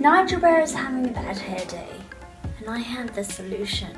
Nigel Bear is having a bad hair day, and I have the solution.